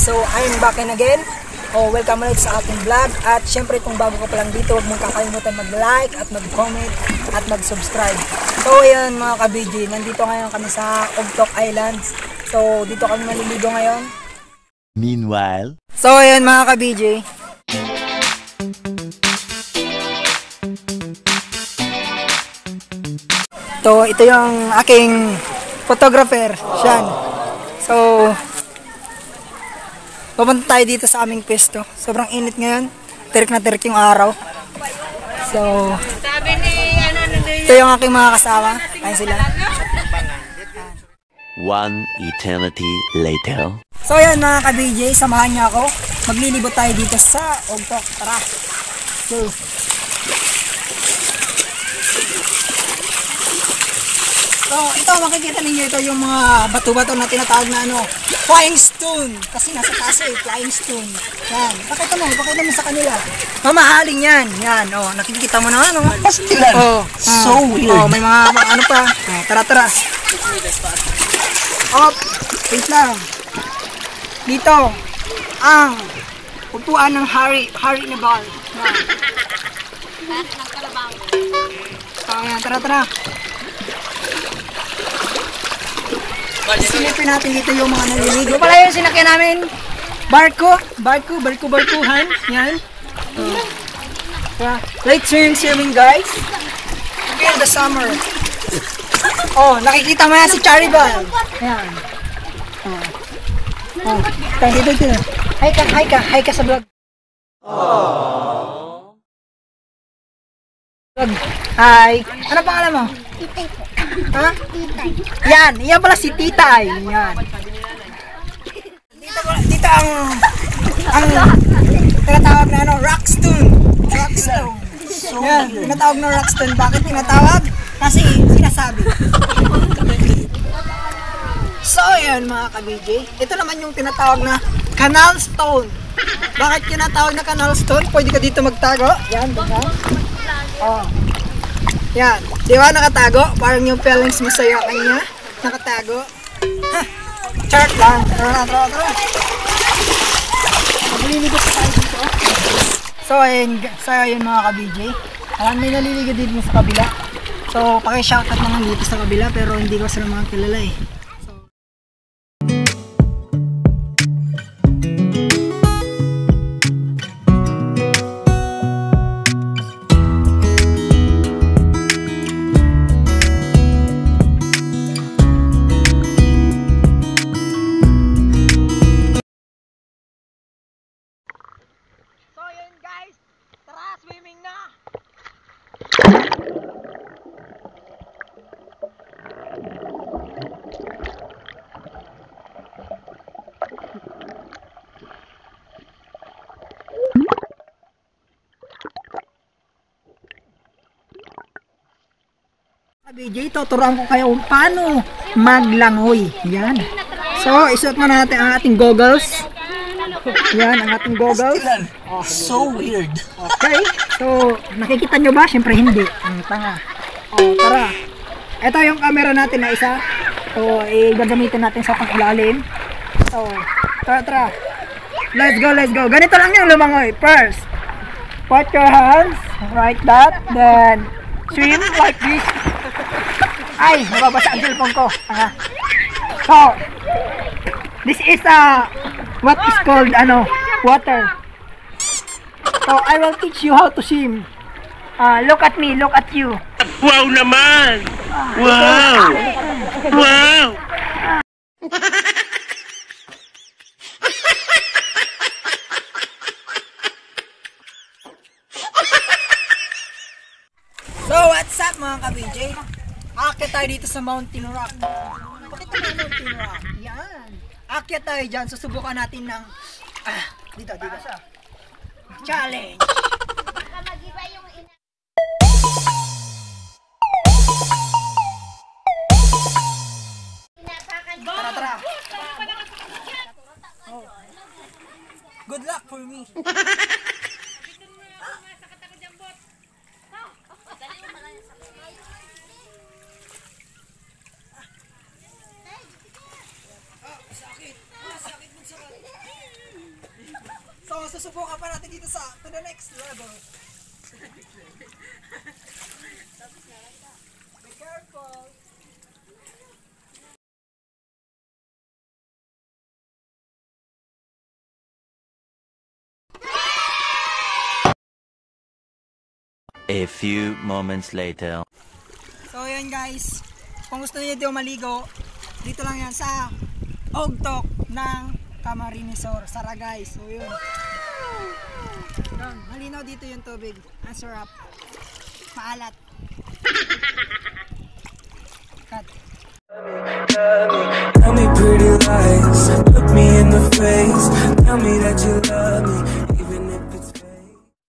So, I'm back in again. Oh, welcome ulit sa ating vlog. At syempre, kung bago ka pa lang dito, huwag mong kakalimutan mag-like at mag-comment at mag-subscribe. So, ayan mga ka-BG, nandito ngayon kami sa Ogtok Islands. So, dito kami maliligo ngayon. Meanwhile, So, ayan mga ka-BJ. To, ito yung aking photographer, Sean. So, pupunta tayo dito sa aming pwesto. Sobrang init ngayon. Tirik na tirik yung araw. So, ito yung aking mga kasama. Ayan sila. one eternity later. So ayan mga ka-BJ, samahan niyo ako. Maglilibot tayo dito sa Ogtok. Tara. Go. So ito makikita ninyo ito yung mga bato-bato na tinatawag na ano, flying stone. Kasi nasa taas eh, flying stone. Yan. Pakita mo, pakita mo sa kanila. Mamahaling yan. Yan, oh, nakikita mo na ano. Pastilan. Oh, So ah, weird. Oh, may mga, mga ano pa. Oh, tara, tara. Op, wait lang. Dito, ang upuan ng hari, hari na ball. Yan. Oh, yan, tara, tara. Silipin natin dito yung mga naliligo. Pala yung sinakyan namin. Barko, barko, barko, barkuhan. Yan. Oh. Yeah. Late swimming, swimming guys. Feel the summer. Oh, nakikita mo yan si Charibal. Yan. Oh. Oh, tayo dito dito. Hi ka, hi ka, hi ka sa vlog. Vlog. Hi. Ano pangalan mo? Titay po. Ha? Titay. Yan, yan pala si Titay. Yan. Dito, dito ang ang tinatawag na ano, rockstone. Rockstone. Yan, tinatawag na rockstone. Bakit tinatawag? Kasi sinasabi. So, yan mga ka-BJ. Ito naman yung tinatawag na canal stone. Bakit tinatawag na canal stone? Pwede ka dito magtago. Yan, diba? Oh. Yan. Di ba nakatago? Parang yung feelings mo sa'yo kanya. Nakatago. Ha! Chart lang. Tara, tara, tara. Magliligot pa tayo dito. So, ayun, so, ayun mga ka-BJ. Alam, may naliligo din sa kabila. So, paki-shoutout naman dito sa kabila pero hindi ko sila mga kilala eh. BJ, tuturuan ko kayo kung paano maglangoy. Yan. So, isuot mo natin ang ating goggles. Yan, ang ating goggles. So weird. Okay. So, nakikita nyo ba? Siyempre hindi. Ang tanga. O, tara. Ito yung camera natin na isa. So, i-gagamitin natin sa pang-ilalim. So, tara, tara. Let's go, let's go. Ganito lang yung lumangoy. First, put your hands like that. Then, swim like this. Ay, nababasa ang cellphone ko. Tanga. So, this is uh, what is called, ano, water. So, I will teach you how to swim. Ah, look at me, look at you. Wow naman! Wow! Wow! So, what's up mga ka-BJ? Akyat tayo dito sa Mountain Rock. Pakita mo Mountain Rock. Yan. Akyat tayo dyan. Susubukan natin ng... Ah, dito, dito. Challenge. Tara, tara. Oh. Good luck for me. Ah, sakit. Ah, sakit. susubukan pa natin dito sa to the next level. Be careful. A few moments later. So yun guys, kung gusto niyo dito maligo, dito lang yan sa Ogtok ng Camarinesor, Saragay. So yun. Yun, malinaw dito yung tubig. Ang sarap. Maalat. Cut. Tell me pretty lies, look me in the face. Tell me that you love me,